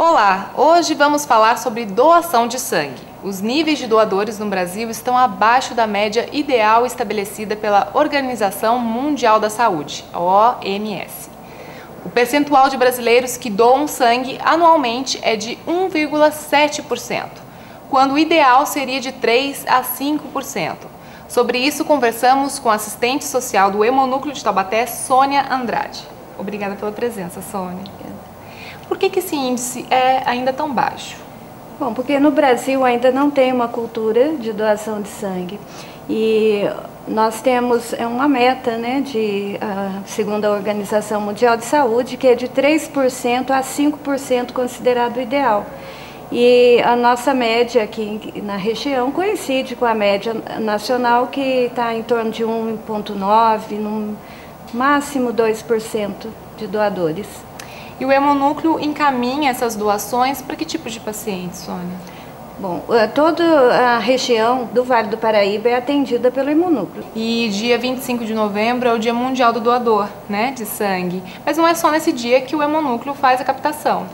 Olá, hoje vamos falar sobre doação de sangue. Os níveis de doadores no Brasil estão abaixo da média ideal estabelecida pela Organização Mundial da Saúde, OMS. O percentual de brasileiros que doam sangue anualmente é de 1,7%, quando o ideal seria de 3 a 5%. Sobre isso conversamos com a assistente social do Hemonúcleo de Taubaté, Sônia Andrade. Obrigada pela presença, Sônia. Por que, que esse índice é ainda tão baixo? Bom, porque no Brasil ainda não tem uma cultura de doação de sangue. E nós temos é uma meta, né, de, uh, segundo a Organização Mundial de Saúde, que é de 3% a 5% considerado ideal. E a nossa média aqui na região coincide com a média nacional, que está em torno de 1,9%, no máximo 2% de doadores. E o hemonúcleo encaminha essas doações para que tipo de paciente, Sônia? Bom, eh, toda a região do Vale do Paraíba é atendida pelo hemonúcleo. E dia 25 de novembro é o Dia Mundial do Doador, né, de sangue. Mas não é só nesse dia que o hemonúcleo faz a captação.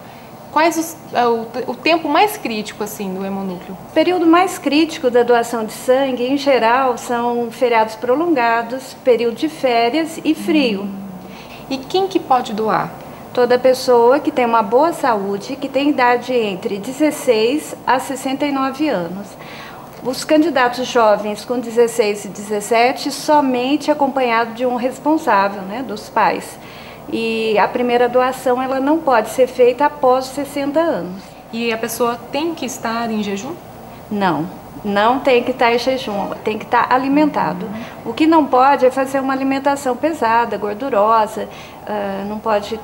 Quais os, é, o, o, tempo mais crítico assim do hemonúcleo? O período mais crítico da doação de sangue, em geral, são feriados prolongados, período de férias e frio. Hum. E quem que pode doar? Toda pessoa que tem uma boa saúde, que tem idade entre 16 a 69 anos. Os candidatos jovens com 16 e 17 somente acompanhado de um responsável, né, dos pais. E a primeira doação ela não pode ser feita após 60 anos. E a pessoa tem que estar em jejum? Não, não tem que estar em jejum, tem que estar alimentado. O que não pode é fazer uma alimentação pesada, gordurosa, uh, não pode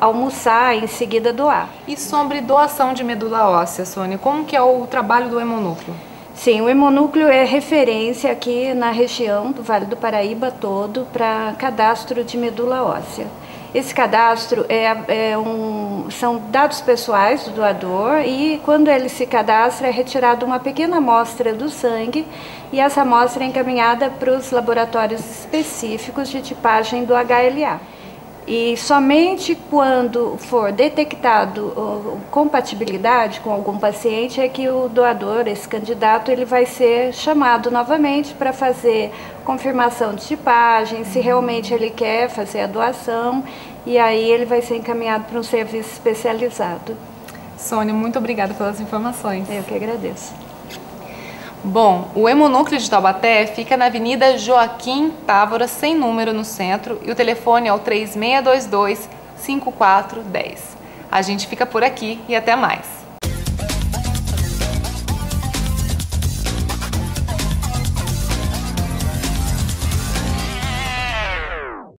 almoçar e em seguida doar. E sobre doação de medula óssea, Sônia, como que é o trabalho do hemonúcleo? Sim, o hemonúcleo é referência aqui na região do Vale do Paraíba todo para cadastro de medula óssea. Esse cadastro é, é um, são dados pessoais do doador e quando ele se cadastra é retirada uma pequena amostra do sangue e essa amostra é encaminhada para os laboratórios específicos de tipagem do HLA. E somente quando for detectado compatibilidade com algum paciente é que o doador, esse candidato, ele vai ser chamado novamente para fazer confirmação de tipagem, se realmente ele quer fazer a doação, e aí ele vai ser encaminhado para um serviço especializado. Sônia, muito obrigada pelas informações. Eu que agradeço. Bom, o Hemonúcleo de Taubaté fica na Avenida Joaquim Távora, sem número no centro, e o telefone é o 3622 5410. A gente fica por aqui e até mais.